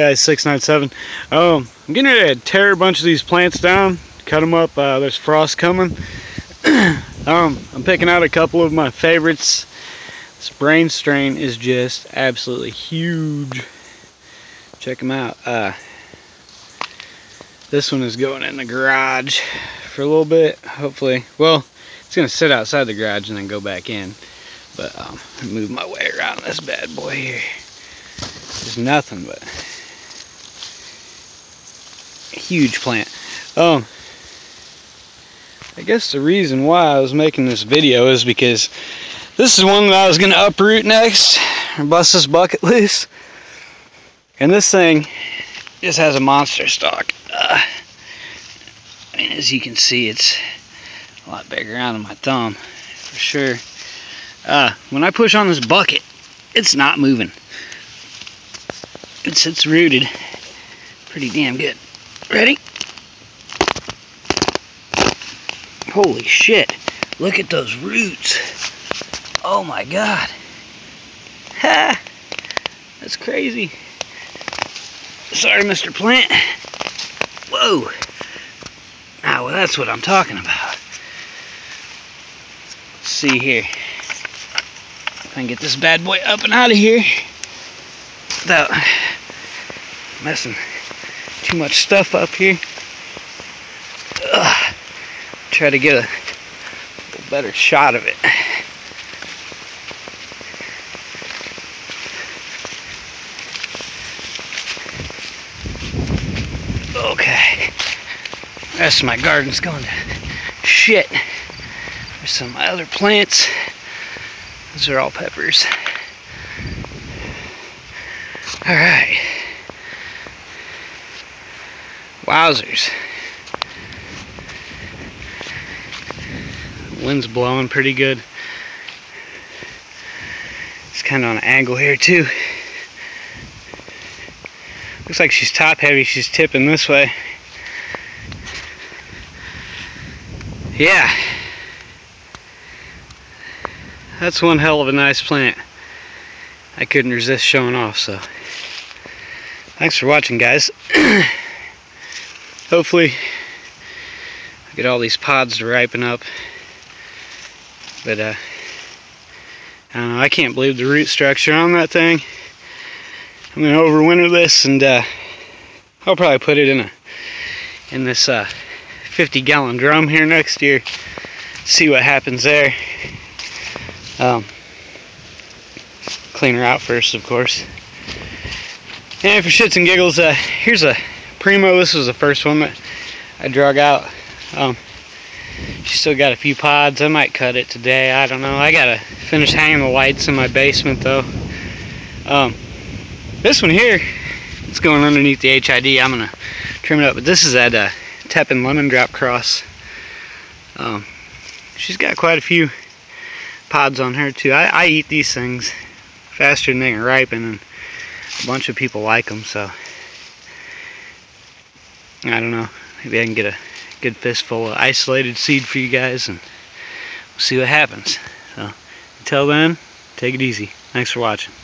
Guys, 697. Um, I'm getting ready to tear a bunch of these plants down, cut them up. Uh, there's frost coming. um, I'm picking out a couple of my favorites. This brain strain is just absolutely huge. Check them out. Uh, this one is going in the garage for a little bit. Hopefully, well, it's gonna sit outside the garage and then go back in. But um, move my way around this bad boy here. There's nothing but huge plant. Um, I guess the reason why I was making this video is because this is one that I was going to uproot next, and bust this bucket loose. And this thing just has a monster stalk. Uh, and as you can see, it's a lot bigger out of my thumb, for sure. Uh, when I push on this bucket, it's not moving. It's, it's rooted pretty damn good. Ready? Holy shit. Look at those roots. Oh my god. Ha! That's crazy. Sorry, Mr. Plant. Whoa. Ah, well, that's what I'm talking about. Let's see here. If I can get this bad boy up and out of here without messing too much stuff up here. Ugh. Try to get a, a better shot of it. Okay. The rest of my garden's going to shit. There's some other plants. Those are all peppers. Alright. Wowzers. Wind's blowing pretty good. It's kind of on an angle here too. Looks like she's top heavy. She's tipping this way. Yeah. That's one hell of a nice plant. I couldn't resist showing off, so. Thanks for watching, guys. hopefully I get all these pods to ripen up. But uh, I don't know, I can't believe the root structure on that thing. I'm gonna overwinter this and uh, I'll probably put it in a in this uh, 50 gallon drum here next year. See what happens there. Um, clean her out first, of course. And for shits and giggles, uh, here's a Primo, this was the first one that I drug out. Um, she still got a few pods. I might cut it today. I don't know. I gotta finish hanging the lights in my basement though. Um, this one here, it's going underneath the HID. I'm gonna trim it up. But this is that uh, Tepin Lemon Drop Cross. Um, she's got quite a few pods on her too. I, I eat these things faster than they can ripen, and a bunch of people like them. So. I don't know. Maybe I can get a good fistful of isolated seed for you guys and we'll see what happens. So until then, take it easy. Thanks for watching.